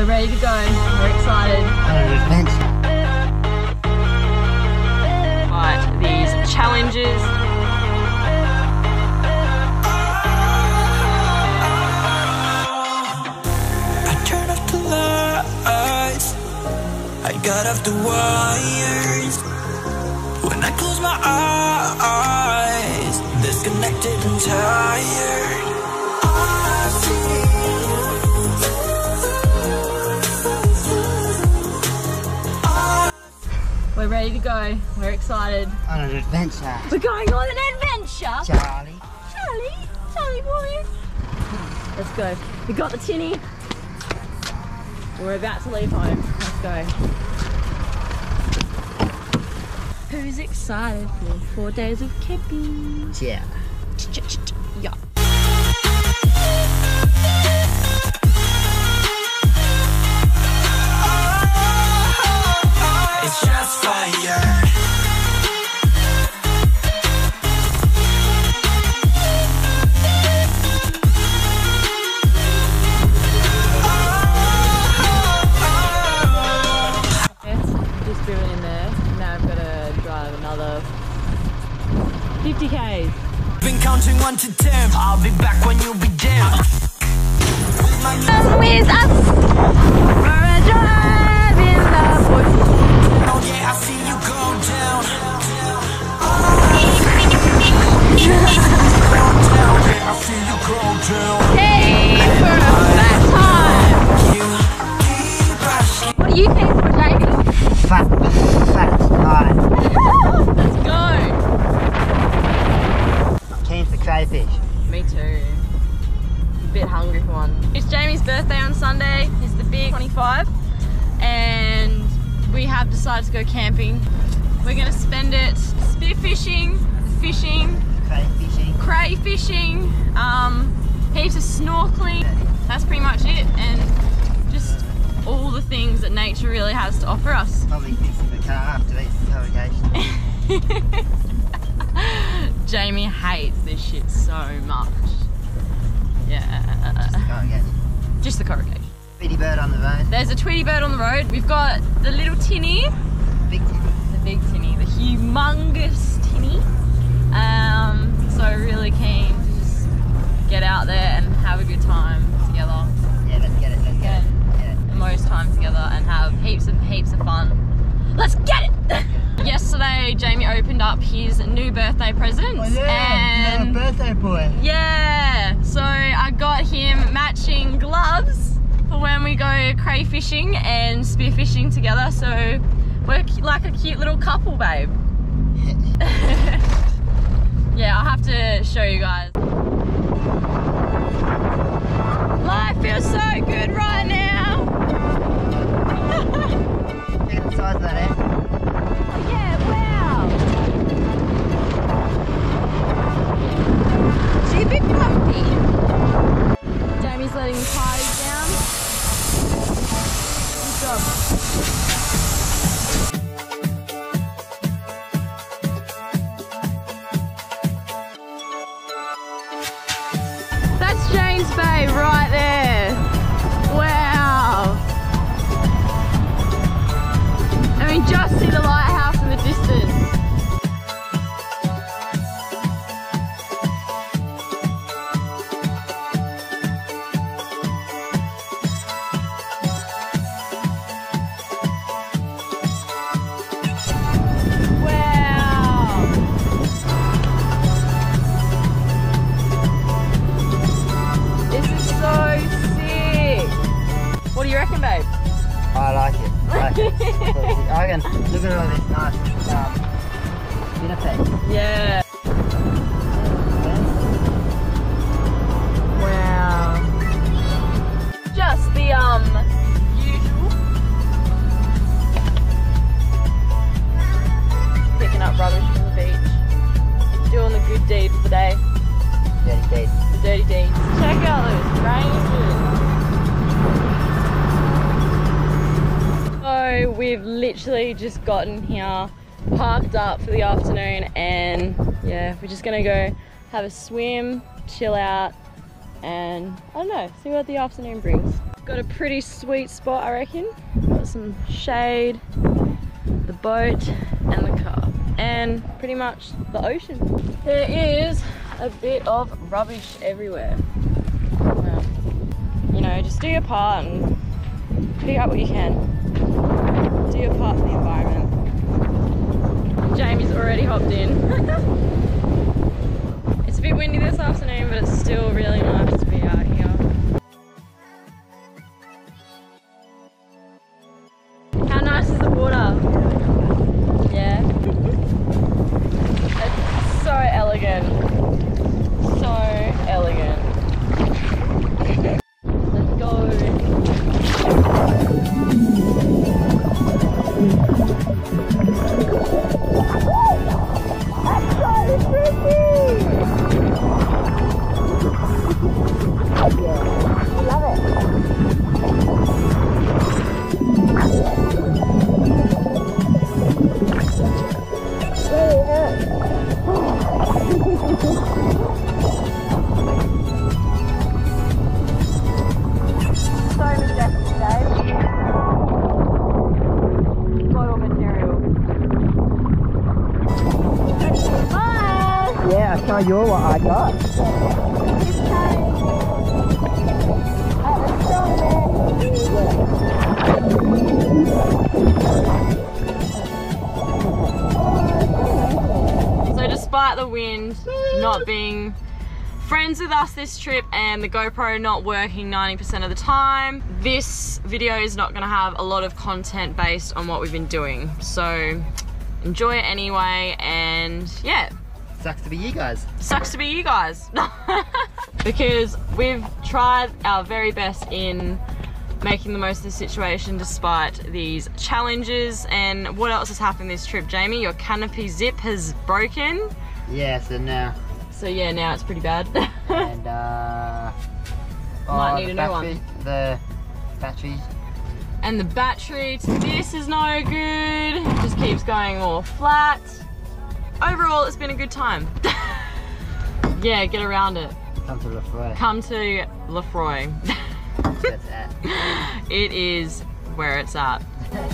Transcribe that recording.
We're ready to go. We're excited. Fight these challenges. I turned off the lights. I got off the wires. To go. We're excited. On an adventure. We're going on an adventure. Charlie. Charlie, Charlie boy. Let's go. We got the tinny. We're about to leave home. Let's go. Who's excited for four days of camping? Yeah. Counting one to ten. I'll be back when you be down. with us for a drive in the bush. Oh yeah, I see you go down. For crayfish. Me too. A bit hungry for one. It's Jamie's birthday on Sunday. He's the big 25, and we have decided to go camping. We're gonna spend it spear fishing, fishing, Crayfishing. cray fishing, um, heaps of snorkeling. That's pretty much it, and just all the things that nature really has to offer us. Probably fixing the car after this interrogation. Jamie hates this shit so much. Yeah, Interrogation. just the corrugation. Bitty bird on the road. There's a Tweety bird on the road. We've got the little tinny, Big titty. the big tinny, the humongous tinny. Um, so really keen to just get out there and have a good time together. Yeah, let's get it, let's get it. Yeah. the most time together and have heaps and heaps of fun. Let's get Jamie opened up his new birthday presents, Oh yeah, and birthday boy. yeah, so I got him matching gloves for when we go crayfishing and spearfishing together. So we're like a cute little couple, babe. yeah, I'll have to show you guys. Life feels so good right now. Look at the size of that ant. It. I like it. I reckon, look at all this nice um, dinner. Yeah. Wow. Just the um we've literally just gotten here, parked up for the afternoon, and yeah, we're just gonna go have a swim, chill out, and I don't know, see what the afternoon brings. Got a pretty sweet spot, I reckon. Got some shade, the boat, and the car, and pretty much the ocean. There is a bit of rubbish everywhere. Well, you know, just do your part and pick up what you can. Do your part for the environment. Jamie's already hopped in. it's a bit windy this afternoon, but it's still really nice to be out here. How nice is the water? Bye! Yeah, I'll show you what I got. So despite the wind not being friends with us this trip and the GoPro not working 90% of the time, this video is not gonna have a lot of content based on what we've been doing. So enjoy it anyway and yeah, Sucks to be you guys. sucks to be you guys. because we've tried our very best in making the most of the situation despite these challenges. And what else has happened this trip, Jamie? Your canopy zip has broken. Yeah, so now So yeah, now it's pretty bad. and uh Might oh, need the a new battery, one. The batteries. and the battery to this is no good. It just keeps going all flat. Overall, it's been a good time. yeah, get around it. Come to the fray. Come to Lefroy. It is where it's at.